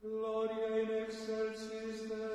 Gloria in excelsis Deo,